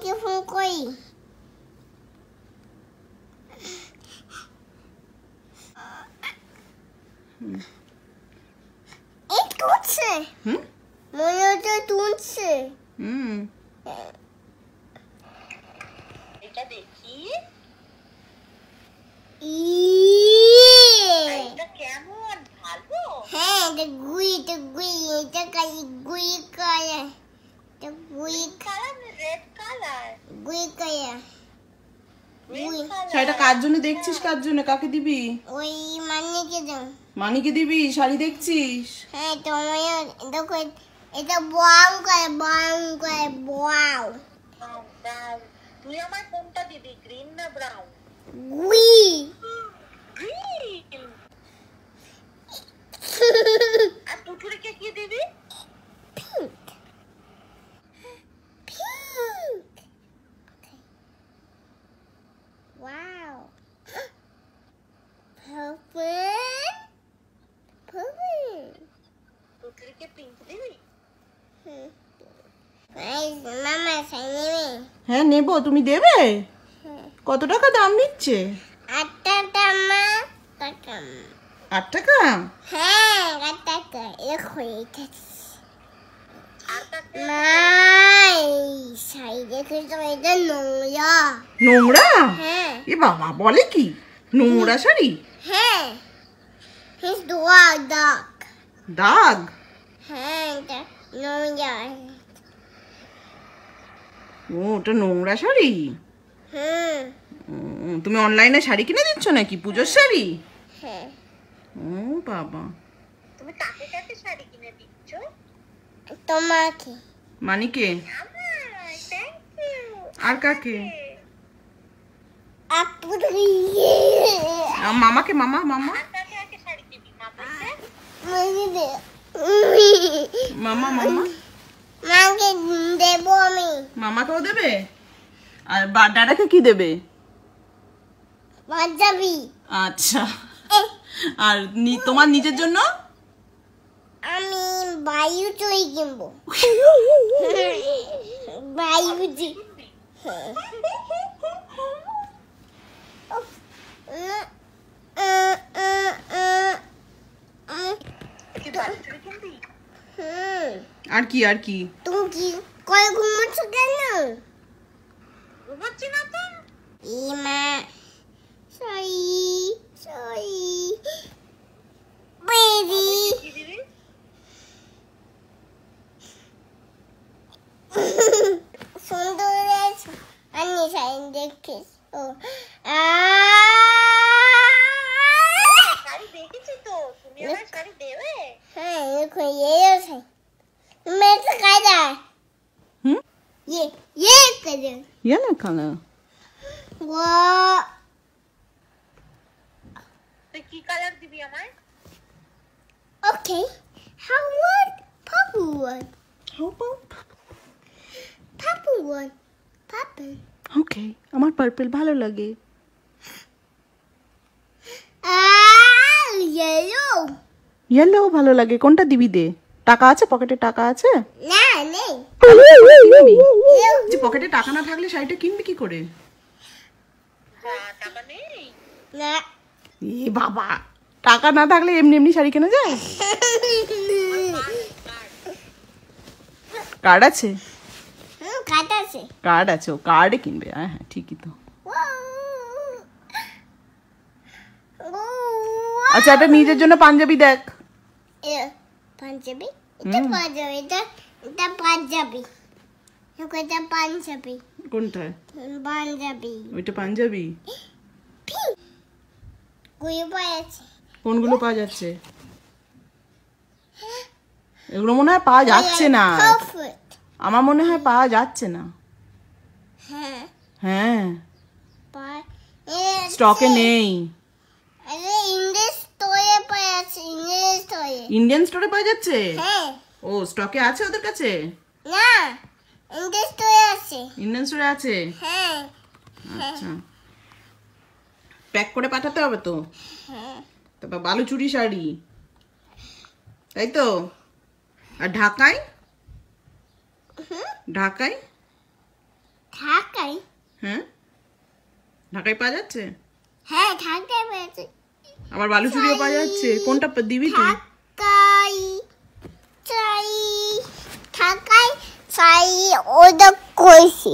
মানিকে phone করি? এই তুলছে। হুম? মনে হচ্ছে তুলছে। হুম। এটা দেখি। ইয়ে। কেমন? ভালো? হ্যাঁ এটা গুই এটা গুই এটা গুই কালা কালার রেড কালার গুই কালা রেড উই। শাড়িটা কার জন্য দেখছিস? কার জন্য? কাকে দিবি? ওই মানিকে দাও মানিকে দিবি? শাড়ি দেখছিস? হ্যাঁ তোমার দেখো এটা বাউ করে বাউ করে বাউ তুই আমার কোনটা দিবি গ্রিন না ব্রাউন গুই গ্রিন আর টুটুরিকে কি দিবি? হ্যাঁ নেব তুমি দেবে কত টাকা দাম নিচ্ছে আট টাকা হ্যাঁ টাকা নোংরা হ্যাঁ এ বাবা বলে কি নোংরা শাড়ি হ্যাঁ ডাক দাগ হ্যাঁ নোংরা। ও ওটা নোংরা শাড়ি? তুমি অনলাইনে শাড়ি কিনে দিচ্ছ নাকি? পুজোর শাড়ি? হ্যাঁ। ও বাবা। তুমি কাকে কাকে শাড়ি কিনে দিচ্ছ? তোমাকে। মানিকে? আর কাকে? মামাকে মামা মামা। শাড়ি দিবি মামাকে। মামা মামা? মাকে দেবো আমি। মামাকেও দেবে? আর দাদাকে কি দেবে? বাজাবি আচ্ছা। আর তোমার নিজের জন্য? আমি বায়ু চই কিনবো। বায়ু জি তুই বাড়ি চুরি কিনবি হুম আর কি আর কি? তুমি কি করে ঘুমাচ্ছ কেন? ঘুমাচ্ছি না তো। ইমা সরি সরি বেবি। সুন্দর আমি সাইন দেখিস ও। শাড়ি দেখেছি তো? তুমি আমার শাড়ি দেবে? হ্যাঁ দেখো ये আছে color. Hmm? Yeah, yellow color. Yellow color. What? কি কালার দিবি আমায় Okay. How would purple one? How about purple one? Purple. Okay. আমার purple ভালো লাগে। Ah, yellow. ইয়েলো ভালো লাগে কোনটা দিবি দে টাকা আছে পকেটে টাকা আছে না নেই। যে পকেটে টাকা না থাকলে শাড়িটা কিনবি কি করে? না। এ বাবা টাকা না থাকলে এমনি এমনি শাড়ি কেনা যায়? কার্ড আছে? কার্ড আছে। ও কার্ডে কিনবে হ্যাঁ হ্যাঁ ঠিকই তো। আচ্ছা এটা নিজের জন্য পাঞ্জাবি দেখ। পাঞ্জাবি? এটা পাঞ্জাবি এটা এটা পাঞ্জাবি। এটা পাঞ্জাবি। কোনটা? পাঞ্জাবি। ওইটা কোনগুলো পাওয়া যাচ্ছে? এগুলো মনে হয় পাওয়া যাচ্ছে না। আমার মনে হয় পাওয়া যাচ্ছে না। হ্যাঁ। হ্যাঁ। স্টকে নেই। ইংলিশ স্টোরে ইন্ডিয়ান স্টোরে পাওয়া যাচ্ছে? হ্যাঁ। ও স্টকে আছে ওদের কাছে? না ইংলিশ স্টোরে আছে। ইন্ডিয়ান স্টোরে আছে? হ্যাঁ আচ্ছা। প্যাক করে পাঠাতে হবে তো? হ্যাঁ। তারপর বালুচুরি শাড়ি। তাই তো? আর ঢাকায়? ঢাকায়? থাক হ্যাঁ। ঢাকায় পাওয়া যাচ্ছে? হ্যাঁ থাকতে পেরেছে আবার বালুচুরিও পাওয়া যাচ্ছে? কোনটা দিবি তুই? ঢাকাই চাই ঢাকাই চাই ওটা কইছি।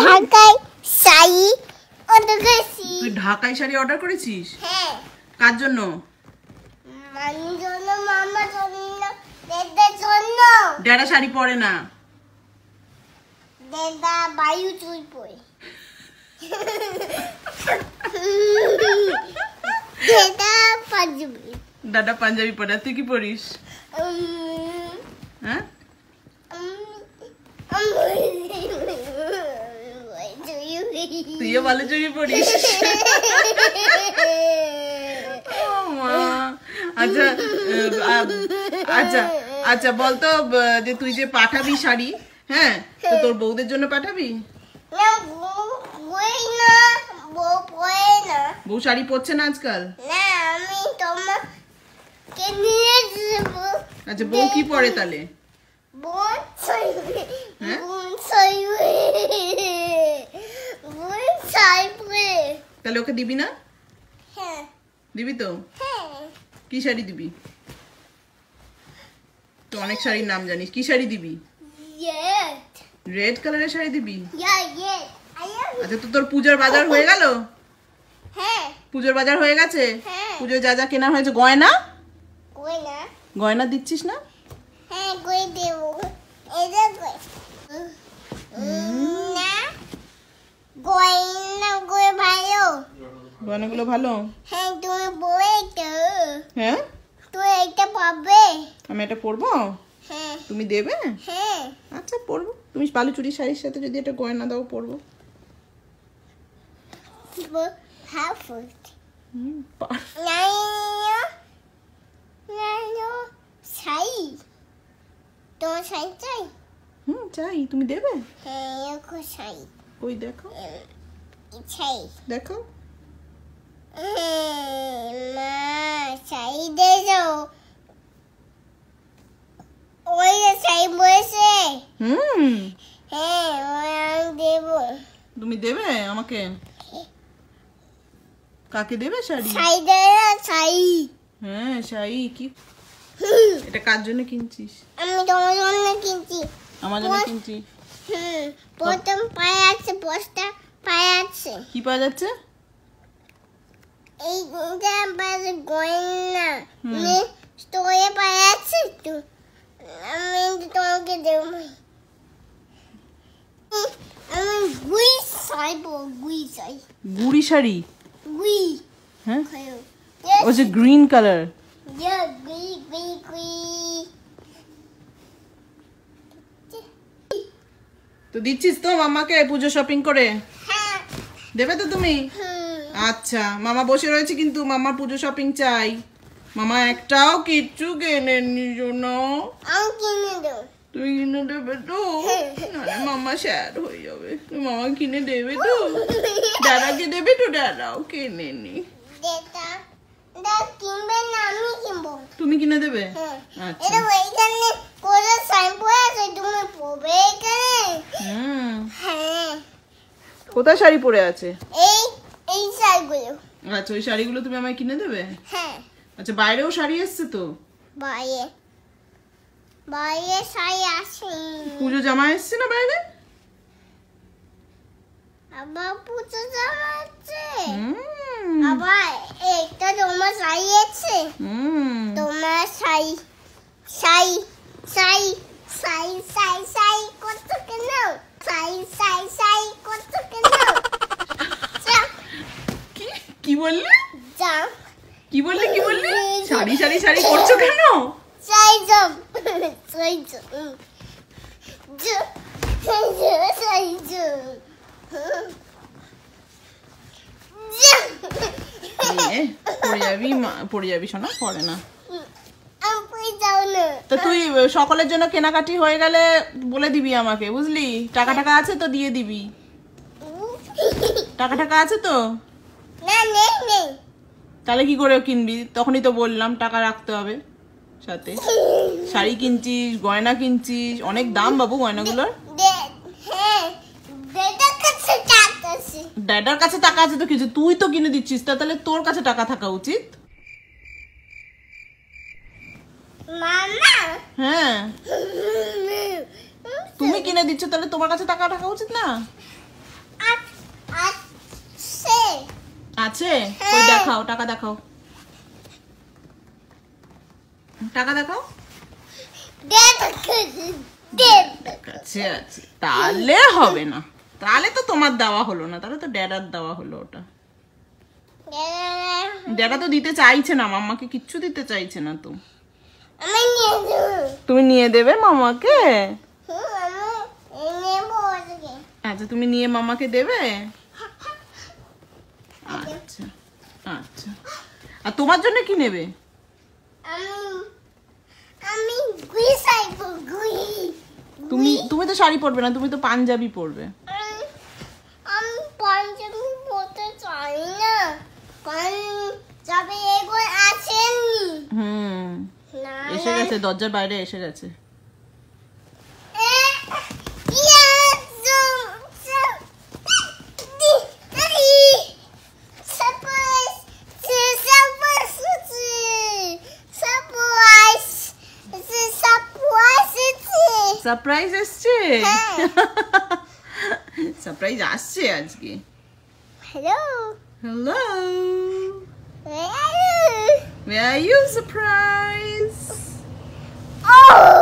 ঢাকাই চাই ওটা কইছি। তুই ঢাকাই শাড়ি অর্ডার করেছিস? হ্যাঁ। কার জন্য? মামির জন্য মামার জন্য দেদার জন্য। ড্যাডা শাড়ি পরে না। দেদা বায়ু চুই পড়ে দেদা পাঞ্জাবি। দাদা পাঞ্জাবি পরে তুই কি পরিস? উম, হ্যাঁ? তুইও ও মা। আচ্ছা আচ্ছা আচ্ছা বলতো যে তুই যে পাঠাবি শাড়ি হ্যাঁ তো তোর বউদের জন্য পাঠাবি? বউ শাড়ি পরছে না আজকাল? আচ্ছা বউ কি পরে তাহলে? হ্যাঁ? তাহলে ওকে দিবি না? দিবি তো? কি শাড়ি দিবি? তো অনেক শাড়ির নাম জানিস। কি শাড়ি দিবি? রেড কালারের শাড়ি দিবি? আচ্ছা তো তোর পুজোর বাজার হয়ে গেল? হ্যাঁ। পুজোর বাজার হয়ে গেছে? হ্যাঁ। পুজোয় যা যা কেনা হয়েছে গয়না? কই গয়না দিচ্ছিস না? হ্যাঁ কই দেব। এটা না গয়না। কই ভালো। গয়নাগুলো ভালো? হ্যাঁ তুমি বই তো। হ্যাঁ? তুই এটা পাবে? আমি এটা পরবো? হ্যাঁ। তুমি দেবে? হ্যাঁ। আচ্ছা পরবো। তুমি বালুচুরি শাড়ির সাথে যদি এটা গয়না দাও পরবো। হুম, পা- তোমার সাই চাই? হুম চাই। তুমি দেবে? হ্যাঁ এরকম সাই ওই দেখো? চাই দেখো। মা সাই দে যাও। ওই সাই বসে হুম। হ্যাঁ ওই আমি দেবো। তুমি দেবে আমাকে? কাকে দেবে শাড়ি? সাই দে সাই হ্যাঁ শাড়ি। কি এটা কার জন্য কিনছিস? আমি তোমার জন্য কিনছি। আমার জন্য কিনছি। হুম প্রথম পায়ে আছে পোস্টার পায়ে আছে। কি পাওয়া যাচ্ছে? এই যে পায়ে গয়না। আমি স্টোরে পায়ে আছে তো আমি তোমাকে দেবো। আমি গুই চাইব গুই চাই গুড়ি শাড়ি? গুই। হ্যাঁ? খাইও। ও যে গ্রিন কালার Yeah, গুই গুই গুই তো দিচ্ছিস তো মামাকে পুজো শপিং করে? হ্যাঁ। দেবে তো তুমি? আচ্ছা মামা বসে রয়েছে কিন্তু মামার পুজো শপিং চাই। মামা একটাও কিচ্ছু কেনেনি জন্য আমি কিনে কিনে দেবে তো? নাহলে মামা স্যার হয়ে যাবে। তুমি মামা কিনে দেবে তো? দাদাকে দেবে তো? দাদাও কিনবে না তুমি কিনে দেবে? হ্যাঁ। আচ্ছা। এইখানে করে সাইন আছে তুমি পড়বে এখানে। হ্যাঁ। কোথায় শাড়ি পরে আছে? এই এই শাড়িগুলো। আচ্ছা ওই শাড়িগুলো তুমি আমায় কিনে দেবে? হ্যাঁ। আচ্ছা বাইরেও শাড়ি এসছে তো? বাইরে। বাইরে শাড়ি আছে পুজো জামা এসছে না বাইরে? আবার পুজো জামা আছে। হুম। আবার একটা তোমার শাড়ি আছে। তোমার শাড়ি শাড়ি শাড়ি শাড়ি শাড়ি শাড়ি কত কেন? শাড়ি শাড়ি শাড়ি কত কেন? কি? বললে? কি বললে কি বললে? শাড়ি শাড়ি শাড়ি করছ কেন? শাড়ি যাও শাড়ি যা। শাড়ি এ, পড়ে যাবি পড়ে যাবি শোনা পড়ে না। তো তুই সকলের জন্য কেনাকাটি হয়ে গেলে বলে দিবি আমাকে বুঝলি? টাকা টাকা আছে তো দিয়ে দিবি। টাকা টাকা আছে তো? তাহলে কি করে কিনবি? তখনই তো বললাম টাকা রাখতে হবে সাথে। শাড়ি কিনছিস গয়না কিনছিস অনেক দাম বাবু গয়নাগুলোর দে হ্যাঁ দেদার কাছে টাকা ড্যাডার কাছে টাকা আছে তো কিছু তুই তো কিনে দিচ্ছিস তা তাহলে তোর কাছে টাকা থাকা উচিত? হ্যাঁ। তুমি কিনে দিচ্ছ তাহলে তোমার কাছে টাকা থাকা উচিত না? আছে? আছে ওই দেখাও টাকা দেখাও। টাকা দেখাও। কাছে আছে তাহলে হবে না। তাহলে তো তোমার দেওয়া হলো না তাহলে তো ড্যাডার দেওয়া হলো ওটা। ড্যাডা তো দিতে চাইছে না মাম্মাকে কিচ্ছু দিতে চাইছে না তো। তুমি নিয়ে দেবে মামাকে? আচ্ছা তুমি নিয়ে মামাকে দেবে? আচ্ছা আচ্ছা। আর তোমার জন্য কি নেবে? তুমি তুমি তো শাড়ি পরবে না তুমি তো পাঞ্জাবি পরবে আমি আমি পাঞ্জাবি পরতে চাই না পাঞ্জাবি এগুলো আসেনি হুম। এসে গেছে দরজার বাইরে এসে গেছে। সারপ্রাইজ হ্যাঁ। সারপ্রাইজ আসছে আজকে। Hello. Where are you? Where are you, surprise? Oh!